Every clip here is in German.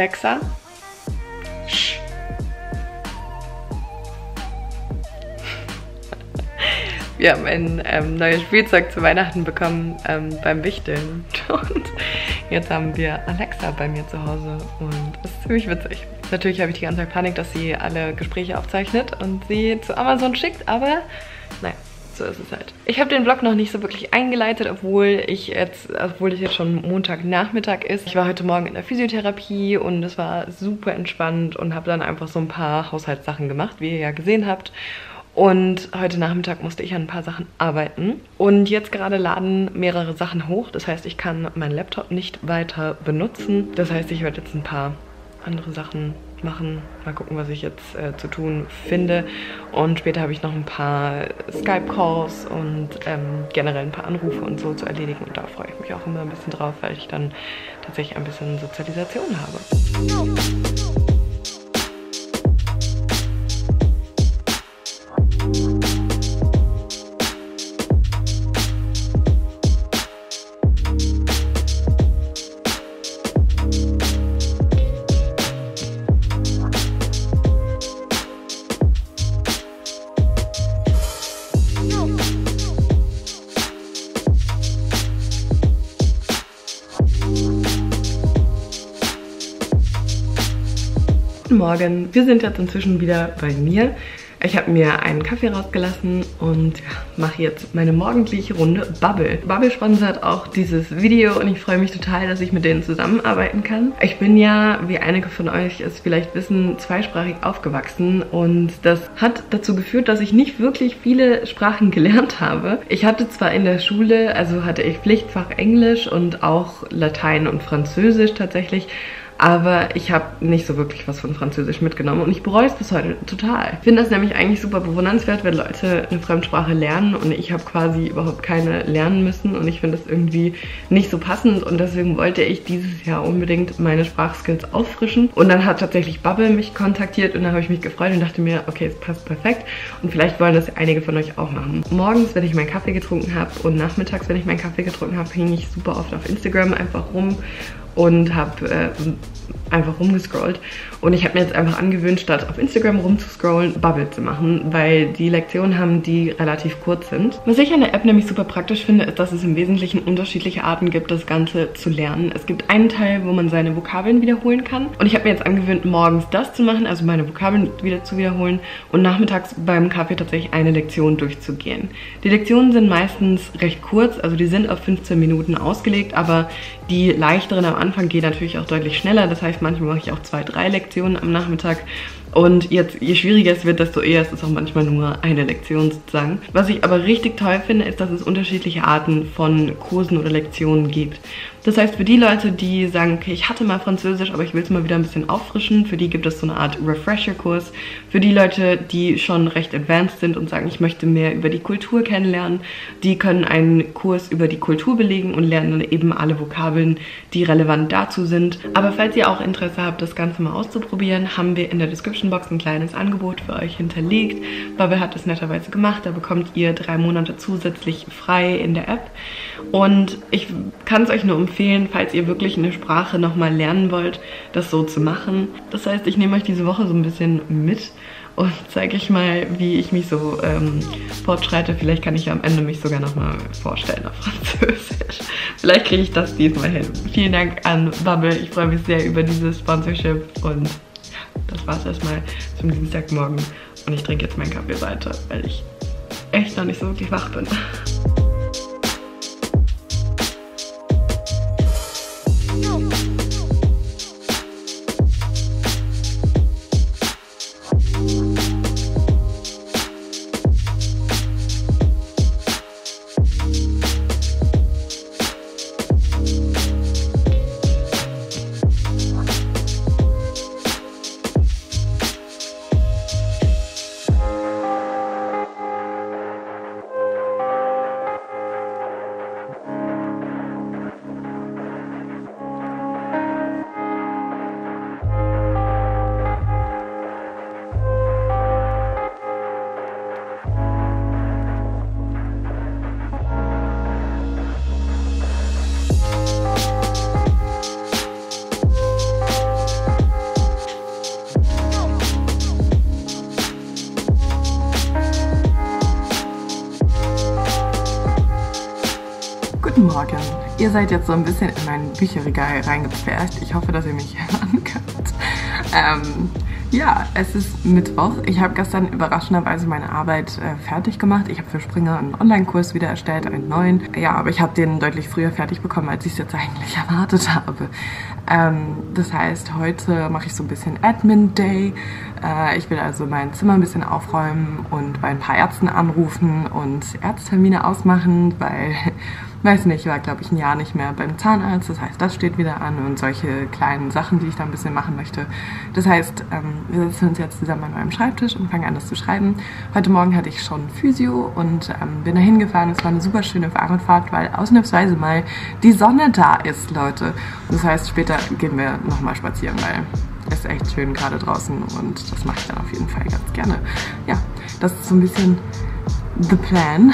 Alexa. Wir haben ein ähm, neues Spielzeug zu Weihnachten bekommen ähm, beim Wichteln. Und jetzt haben wir Alexa bei mir zu Hause und es ist ziemlich witzig. Natürlich habe ich die ganze Zeit Panik, dass sie alle Gespräche aufzeichnet und sie zu Amazon schickt, aber naja so ist es halt. Ich habe den Vlog noch nicht so wirklich eingeleitet, obwohl ich jetzt, obwohl es jetzt schon Montagnachmittag ist. Ich war heute Morgen in der Physiotherapie und es war super entspannt und habe dann einfach so ein paar Haushaltssachen gemacht, wie ihr ja gesehen habt. Und heute Nachmittag musste ich an ein paar Sachen arbeiten. Und jetzt gerade laden mehrere Sachen hoch. Das heißt, ich kann meinen Laptop nicht weiter benutzen. Das heißt, ich werde jetzt ein paar andere Sachen machen. Mal gucken, was ich jetzt äh, zu tun finde. Und später habe ich noch ein paar Skype-Calls und ähm, generell ein paar Anrufe und so zu erledigen. Und da freue ich mich auch immer ein bisschen drauf, weil ich dann tatsächlich ein bisschen Sozialisation habe. Morgen. Wir sind jetzt inzwischen wieder bei mir. Ich habe mir einen Kaffee rausgelassen und mache jetzt meine morgendliche Runde Bubble. Bubble sponsert auch dieses Video und ich freue mich total, dass ich mit denen zusammenarbeiten kann. Ich bin ja, wie einige von euch es vielleicht wissen, zweisprachig aufgewachsen und das hat dazu geführt, dass ich nicht wirklich viele Sprachen gelernt habe. Ich hatte zwar in der Schule, also hatte ich Pflichtfach Englisch und auch Latein und Französisch tatsächlich, aber ich habe nicht so wirklich was von Französisch mitgenommen und ich bereue es bis heute total. Ich finde das nämlich eigentlich super bewundernswert, wenn Leute eine Fremdsprache lernen und ich habe quasi überhaupt keine lernen müssen und ich finde das irgendwie nicht so passend und deswegen wollte ich dieses Jahr unbedingt meine Sprachskills auffrischen und dann hat tatsächlich Bubble mich kontaktiert und dann habe ich mich gefreut und dachte mir, okay, es passt perfekt und vielleicht wollen das einige von euch auch machen. Morgens, wenn ich meinen Kaffee getrunken habe und nachmittags, wenn ich meinen Kaffee getrunken habe, hing ich super oft auf Instagram einfach rum und habe äh, einfach rumgescrollt. Und ich habe mir jetzt einfach angewöhnt, statt auf Instagram rumzuscrollen, Bubble zu machen, weil die Lektionen haben, die relativ kurz sind. Was ich an der App nämlich super praktisch finde, ist, dass es im Wesentlichen unterschiedliche Arten gibt, das Ganze zu lernen. Es gibt einen Teil, wo man seine Vokabeln wiederholen kann. Und ich habe mir jetzt angewöhnt, morgens das zu machen, also meine Vokabeln wieder zu wiederholen und nachmittags beim Kaffee tatsächlich eine Lektion durchzugehen. Die Lektionen sind meistens recht kurz, also die sind auf 15 Minuten ausgelegt, aber die leichteren am Anfang gehen natürlich auch deutlich schneller. Das heißt, manchmal mache ich auch zwei, drei Lektionen am Nachmittag. Und jetzt, je schwieriger es wird, desto eher ist es auch manchmal nur eine Lektion sozusagen. Was ich aber richtig toll finde, ist, dass es unterschiedliche Arten von Kursen oder Lektionen gibt. Das heißt, für die Leute, die sagen, okay, ich hatte mal Französisch, aber ich will es mal wieder ein bisschen auffrischen, für die gibt es so eine Art Refresher-Kurs. Für die Leute, die schon recht advanced sind und sagen, ich möchte mehr über die Kultur kennenlernen, die können einen Kurs über die Kultur belegen und lernen dann eben alle Vokabeln, die relevant dazu sind. Aber falls ihr auch Interesse habt, das Ganze mal auszuprobieren, haben wir in der Description Box ein kleines Angebot für euch hinterlegt. Bubble hat das netterweise gemacht, da bekommt ihr drei Monate zusätzlich frei in der App. Und ich kann es euch nur empfehlen, falls ihr wirklich eine Sprache nochmal lernen wollt, das so zu machen. Das heißt, ich nehme euch diese Woche so ein bisschen mit und zeige euch mal, wie ich mich so ähm, fortschreite. Vielleicht kann ich am Ende mich sogar nochmal vorstellen auf Französisch. Vielleicht kriege ich das diesmal hin. Vielen Dank an Bubble. Ich freue mich sehr über dieses Sponsorship und das war's erstmal zum Dienstagmorgen. Und ich trinke jetzt meinen Kaffee weiter, weil ich echt noch nicht so wirklich wach bin. Ihr seid jetzt so ein bisschen in mein Bücherregal reingepfercht. Ich hoffe, dass ihr mich hören könnt. Ähm, ja, es ist Mittwoch. Ich habe gestern überraschenderweise meine Arbeit äh, fertig gemacht. Ich habe für Springer einen Online-Kurs wieder erstellt, einen neuen. Ja, aber ich habe den deutlich früher fertig bekommen, als ich es jetzt eigentlich erwartet habe. Ähm, das heißt, heute mache ich so ein bisschen Admin Day. Äh, ich will also mein Zimmer ein bisschen aufräumen und bei ein paar Ärzten anrufen und Ärzttermine ausmachen, weil weiß nicht, war glaube ich ein Jahr nicht mehr beim Zahnarzt. Das heißt, das steht wieder an und solche kleinen Sachen, die ich da ein bisschen machen möchte. Das heißt, ähm, wir sitzen uns jetzt zusammen an meinem Schreibtisch und fangen an, das zu schreiben. Heute Morgen hatte ich schon Physio und ähm, bin da hingefahren. Es war eine super schöne Fahrradfahrt, weil ausnahmsweise mal die Sonne da ist, Leute. das heißt, später gehen wir nochmal spazieren, weil es echt schön gerade draußen und das mache ich dann auf jeden Fall ganz gerne. Ja, das ist so ein bisschen the plan.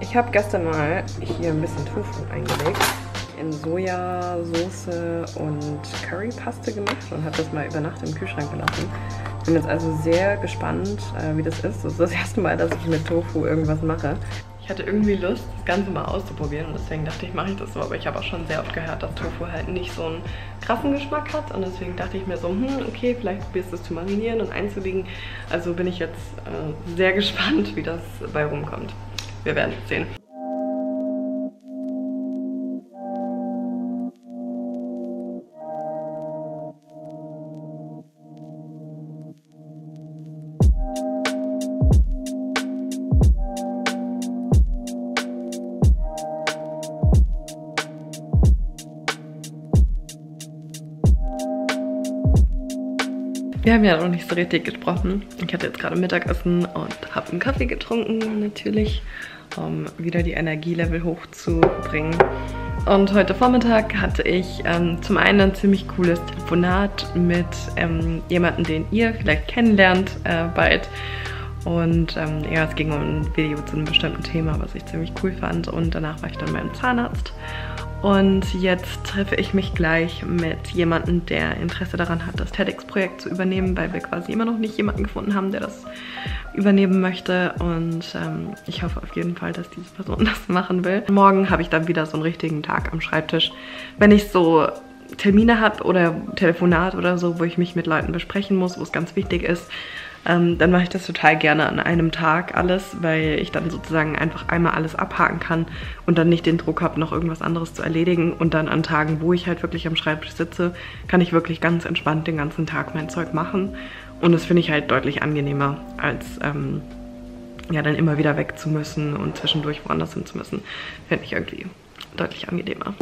Ich habe gestern mal hier ein bisschen Tofu eingelegt in Sojasauce und Currypaste gemacht und habe das mal über Nacht im Kühlschrank gelassen. Bin jetzt also sehr gespannt, äh, wie das ist. Das ist das erste Mal, dass ich mit Tofu irgendwas mache. Ich hatte irgendwie Lust, das Ganze mal auszuprobieren und deswegen dachte ich, mache ich das so. Aber ich habe auch schon sehr oft gehört, dass Tofu halt nicht so einen krassen Geschmack hat und deswegen dachte ich mir so, hm, okay, vielleicht probierst du es zu marinieren und einzulegen. Also bin ich jetzt äh, sehr gespannt, wie das bei rumkommt. Wir werden sehen. Wir haben ja noch nicht so richtig gesprochen. Ich hatte jetzt gerade Mittagessen und habe einen Kaffee getrunken, natürlich, um wieder die Energielevel hochzubringen. Und heute Vormittag hatte ich ähm, zum einen ein ziemlich cooles Telefonat mit ähm, jemandem, den ihr vielleicht kennenlernt äh, bald. Und ähm, ja, es ging um ein Video zu einem bestimmten Thema, was ich ziemlich cool fand. Und danach war ich dann beim Zahnarzt. Und jetzt treffe ich mich gleich mit jemandem, der Interesse daran hat, das TEDx-Projekt zu übernehmen, weil wir quasi immer noch nicht jemanden gefunden haben, der das übernehmen möchte. Und ähm, ich hoffe auf jeden Fall, dass diese Person das machen will. Morgen habe ich dann wieder so einen richtigen Tag am Schreibtisch. Wenn ich so Termine habe oder Telefonat oder so, wo ich mich mit Leuten besprechen muss, wo es ganz wichtig ist, ähm, dann mache ich das total gerne an einem Tag alles, weil ich dann sozusagen einfach einmal alles abhaken kann und dann nicht den Druck habe, noch irgendwas anderes zu erledigen. Und dann an Tagen, wo ich halt wirklich am Schreibtisch sitze, kann ich wirklich ganz entspannt den ganzen Tag mein Zeug machen. Und das finde ich halt deutlich angenehmer, als ähm, ja dann immer wieder weg zu müssen und zwischendurch woanders hin zu müssen. Finde ich irgendwie deutlich angenehmer.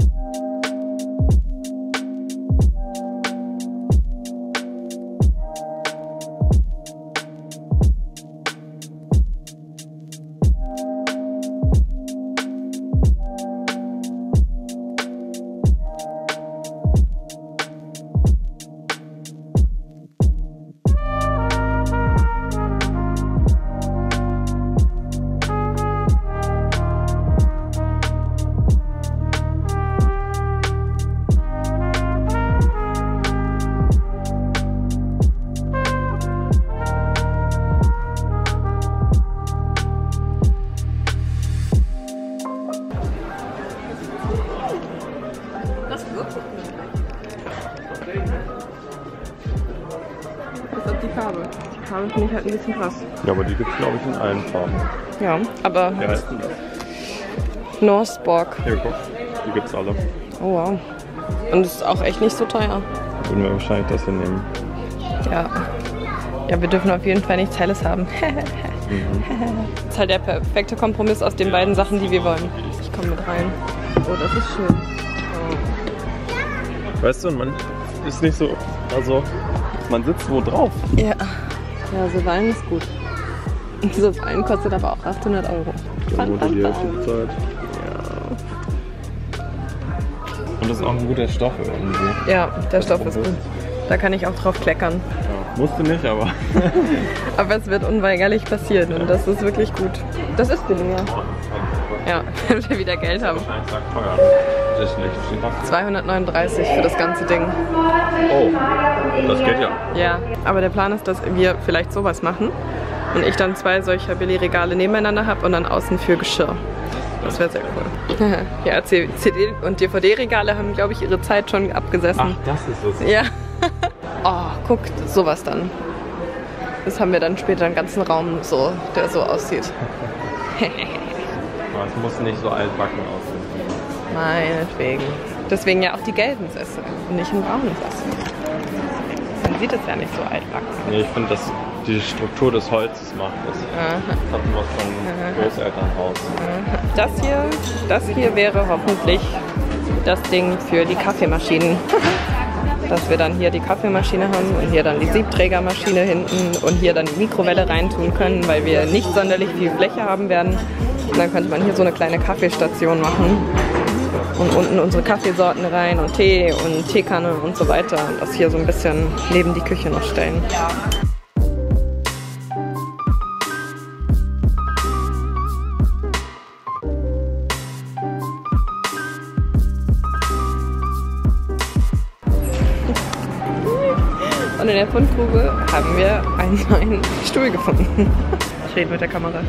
Halt ein bisschen krass. Ja, aber die gibt es, glaube ich, in allen Farben. Ja, aber Wie heißt denn das? Northborg. Hier, guck. Die gibt's alle. Oh wow. Und es ist auch echt nicht so teuer. Würden wir wahrscheinlich das hier nehmen. Ja. Ja, wir dürfen auf jeden Fall nichts Helles haben. Das ist halt der perfekte Kompromiss aus den beiden Sachen, die wir wollen. Ich komme mit rein. Oh, das ist schön. Weißt du, man ist nicht so, also man sitzt wo drauf. Ja. Ja, so Wein ist gut. So Wein kostet aber auch 800 Euro. Dann wurde die Hälfte bezahlt. Und das ist auch ein guter Stoff irgendwie. Ja, der Stoff ist gut. Da kann ich auch drauf kleckern. Ja, musste nicht, aber. Aber es wird unweigerlich passieren und das ist wirklich gut. Das ist billiger. Ja, wenn wir wieder Geld haben. Wahrscheinlich sagt teuer. Das ist das? 239 für das ganze Ding. Oh, das geht ja. Ja, aber der Plan ist, dass wir vielleicht sowas machen und ich dann zwei solcher Billigregale nebeneinander habe und dann außen für Geschirr. Das wäre sehr cool. ja, CD- und DVD-Regale haben, glaube ich, ihre Zeit schon abgesessen. Ach, das ist es. Ja. oh, guckt, sowas dann. Das haben wir dann später einen ganzen Raum, so, der so aussieht. Es muss nicht so altbacken aussehen. Meinetwegen. Deswegen ja auch die gelben Sessel und nicht ein braunen Sessel. Dann sieht es ja nicht so altbacken. Nee, ich finde, dass die Struktur des Holzes macht das. Aha. Das hatten wir von Großelternhaus. Das hier, das hier wäre hoffentlich das Ding für die Kaffeemaschinen. Dass wir dann hier die Kaffeemaschine haben und hier dann die Siebträgermaschine hinten und hier dann die Mikrowelle reintun können, weil wir nicht sonderlich viel Fläche haben werden. Und dann könnte man hier so eine kleine Kaffeestation machen und unten unsere Kaffeesorten rein und Tee und Teekanne und so weiter und das hier so ein bisschen neben die Küche noch stellen. Und in der Fundgrube haben wir einen neuen Stuhl gefunden. Ich rede mit der Kamera.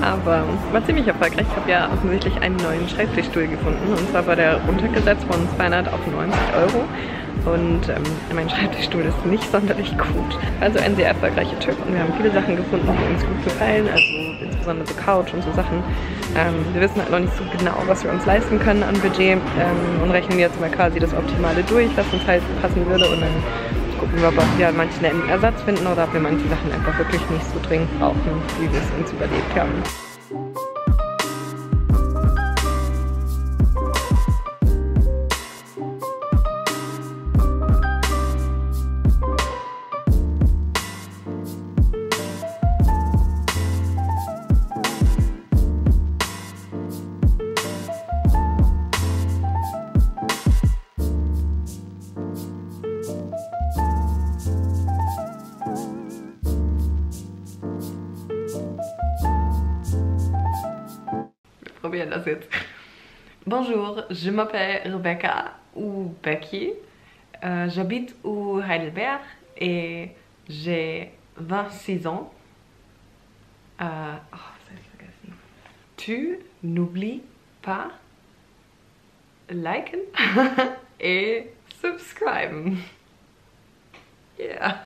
Aber war ziemlich erfolgreich. Ich habe ja offensichtlich einen neuen Schreibtischstuhl gefunden. Und zwar war der runtergesetzt von 200 auf 90 Euro. Und ähm, mein Schreibtischstuhl ist nicht sonderlich gut. Also ein sehr erfolgreicher Typ. Und wir haben viele Sachen gefunden, die uns gut gefallen. Also insbesondere so Couch und so Sachen. Ähm, wir wissen halt noch nicht so genau, was wir uns leisten können an Budget. Ähm, und rechnen jetzt mal quasi das Optimale durch, was uns halt passen würde. Und dann gucken wir, ob wir an manchen einen Ersatz finden oder ob wir manche Sachen einfach wirklich nicht so dringend brauchen, wie wir es uns überlegt haben. Bonjour, je m'appelle Rebecca ou Becky. Euh, J'habite au Heidelberg et j'ai 26 ans. Euh, oh. Tu n'oublies pas liken et subscriben. Yeah.